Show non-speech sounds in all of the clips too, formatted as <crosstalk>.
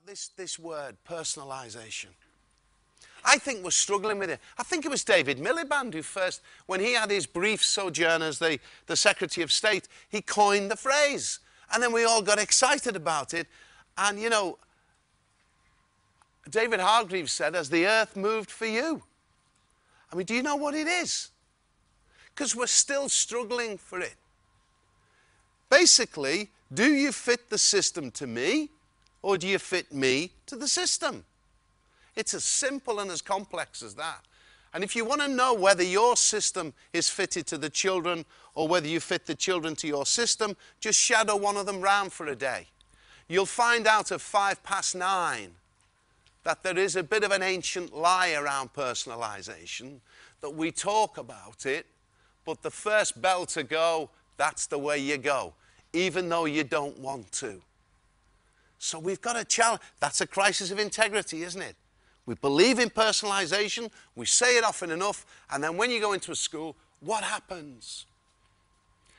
about this, this word, personalization. I think we're struggling with it. I think it was David Miliband who first, when he had his brief sojourn as the, the Secretary of State, he coined the phrase. And then we all got excited about it. And, you know, David Hargreaves said, as the earth moved for you. I mean, do you know what it is? Because we're still struggling for it. Basically, do you fit the system to me, or do you fit me to the system? It's as simple and as complex as that. And if you want to know whether your system is fitted to the children or whether you fit the children to your system, just shadow one of them round for a day. You'll find out at five past nine that there is a bit of an ancient lie around personalization, that we talk about it, but the first bell to go, that's the way you go, even though you don't want to. So we've got a challenge. That's a crisis of integrity, isn't it? We believe in personalization, we say it often enough, and then when you go into a school, what happens?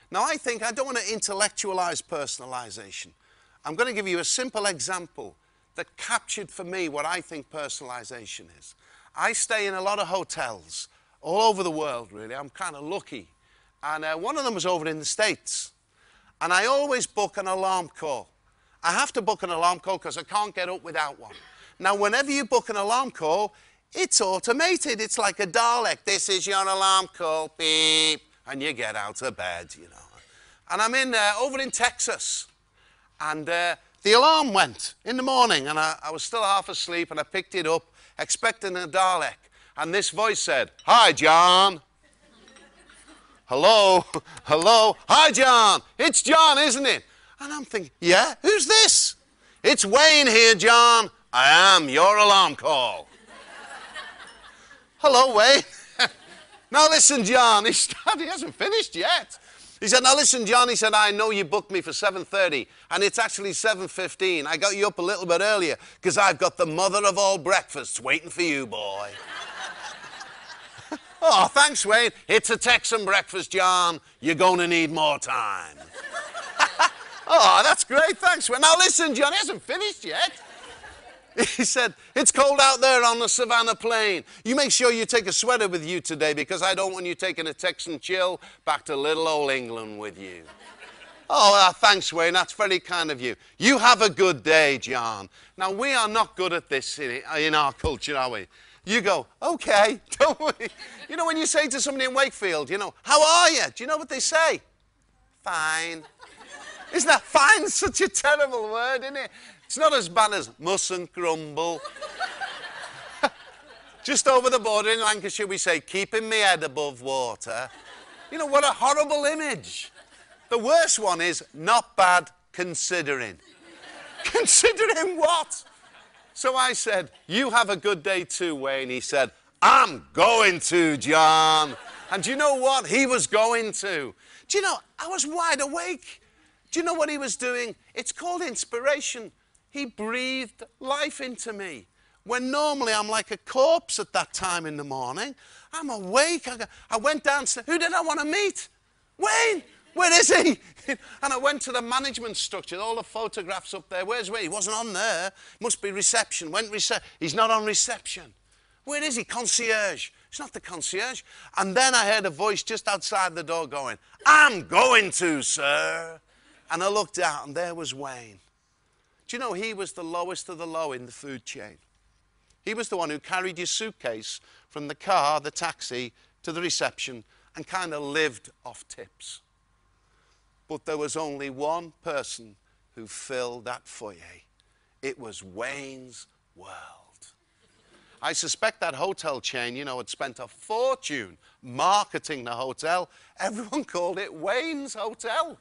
Now, I think I don't want to intellectualize personalization. I'm going to give you a simple example that captured for me what I think personalization is. I stay in a lot of hotels all over the world, really. I'm kind of lucky. And uh, one of them was over in the States. And I always book an alarm call. I have to book an alarm call because I can't get up without one. Now, whenever you book an alarm call, it's automated. It's like a Dalek. This is your alarm call, beep, and you get out of bed, you know. And I'm in uh, over in Texas, and uh, the alarm went in the morning, and I, I was still half asleep, and I picked it up, expecting a Dalek, and this voice said, "Hi, John." <laughs> Hello, <laughs> hello, hi, John. It's John, isn't it? And I'm thinking, yeah, who's this? It's Wayne here, John. I am your alarm call. <laughs> Hello, Wayne. <laughs> now listen, John. <laughs> He, started, he hasn't finished yet. He said, now listen, John, he said, I know you booked me for 7.30, and it's actually 7.15. I got you up a little bit earlier, because I've got the mother of all breakfasts waiting for you, boy. oh, thanks, Wayne. It's a Texan breakfast, John. You're going to need more time. Oh, that's great. Thanks, Wayne. Now listen, John, he hasn't finished yet. <laughs> He said, It's cold out there on the Savannah Plain. You make sure you take a sweater with you today because I don't want you taking a Texan chill back to little old England with you. <laughs> oh, uh, thanks, Wayne. That's very kind of you. You have a good day, John. Now, we are not good at this in, in our culture, are we? You go, okay, <laughs> don't we? You know, when you say to somebody in Wakefield, you know, how are you? Do you know what they say? Fine. Isn't that fine such a terrible word, isn't it? It's not as bad as mustn't grumble. <laughs> Just over the border in Lancashire, we say, keeping me head above water. You know, what a horrible image. The worst one is not bad considering. <laughs> considering what? So I said, You have a good day too, Wayne. He said, I'm going to, John. And do you know what? He was going to. Do you know, I was wide awake. Do you know what he was doing? It's called inspiration. He breathed life into me. When normally I'm like a corpse at that time in the morning, I'm awake. I, I went downstairs. Who did I want to meet? Wayne. Where is he? <laughs> and I went to the management structure, all the photographs up there. Where's Wayne? He wasn't on there. Must be reception. Went rece- He's not on reception. Where is he? Concierge. It's not the concierge. And then I heard a voice just outside the door going, I'm going to, sir. And I looked out, and there was Wayne. Do you know he was the lowest of the low in the food chain? He was the one who carried your suitcase from the car, the taxi, to the reception and kind of lived off tips. But there was only one person who filled that foyer. It was Wayne's World. I suspect that hotel chain, you know, had spent a fortune marketing the hotel. Everyone <laughs> called it Wayne's Hotel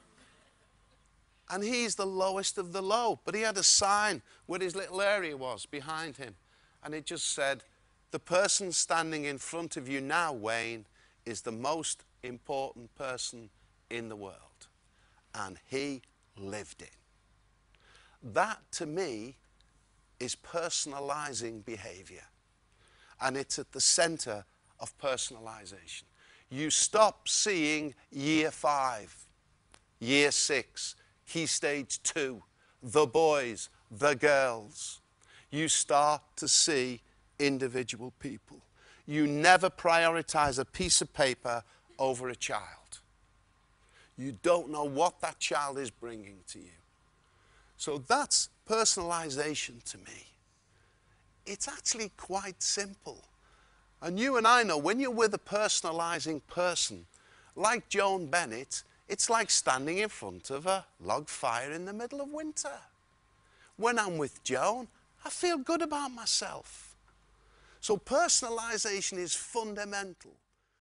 and he's the lowest of the low. But he had a sign where his little area was behind him, and it just said, The person standing in front of you now, Wayne, is the most important person in the world. And he lived it. That to me is personalizing behavior. And it's at the center of personalization. You stop seeing year five, year six, Key Stage 2, the boys, the girls. you start to see individual people. You never prioritize a piece of paper over a child. You don't know what that child is bringing to you. So that's personalization to me. It's actually quite simple. And you and I know when you're with a personalizing person, like Joan Bennett, it's like standing in front of a log fire in the middle of winter. When I'm with Joan, I feel good about myself. So personalization is fundamental.